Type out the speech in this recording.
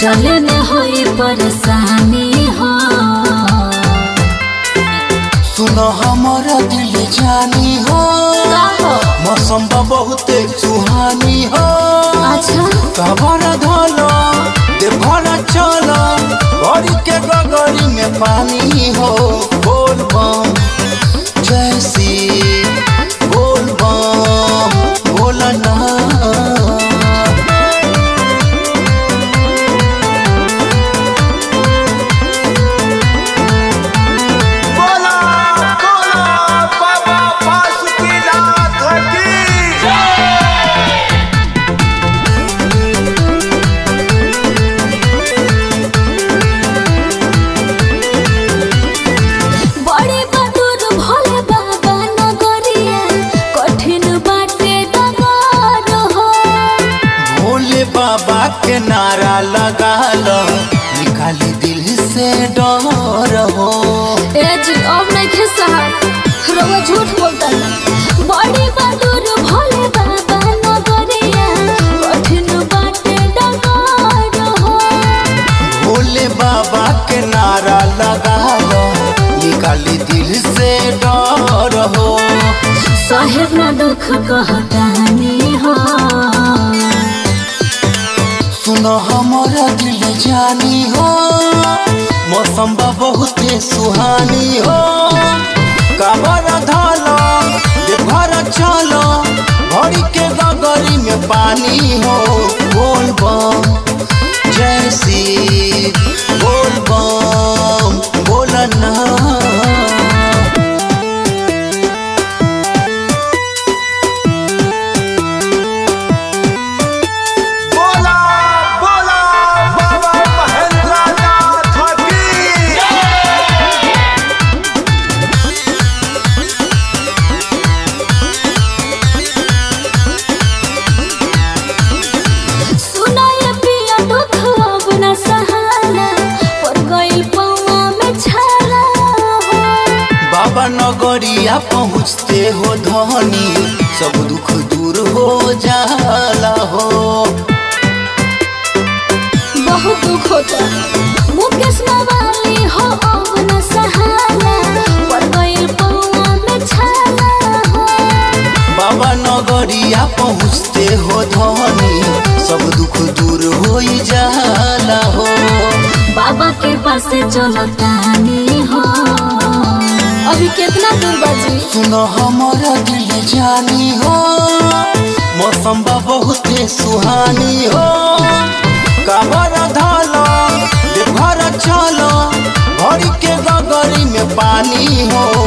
चले में होई परेशानी हो। सुनो हमारा दिल जानी हो। मौसम बहुते सुहानी हो। अच्छा। कबर धलो देवघर चलो गड़ी के गगरी में पानी हो। बोल बम। के नारा लगा लो। निकाली दिल से डर हो। ए जी अब नहीं रवा झूठ बोलता बड़े बहादुर भोले बाबा नगरिया कठिन बाटे हो। भोले बाबा के नारा लगा लो। निकाली दिल से डर हो। साहेब ना दुख कहतानी हो। सुनो हमारा दिल जानी हो। मौसम बहुत सुहानी हो। काबर धलो देवघर चलो भरी के गगरी में पानी बाबा नगरिया पहुँचते हो धनी। सब दुख दूर हो जाला हो। बहुत दुख होता मुकेश मवाली हो अब न पर गइल पौआ में छाला हो। बाबा नगरिया पहुँचते हो धनी। सब दुख दूर हो जाला हो। बाबा के पास चलो तानी। सुनो हमारा दिल जानी हो। मौसम बहुते सुहानी हो। कमर धलो घर चलो भर के गगरी में पानी हो।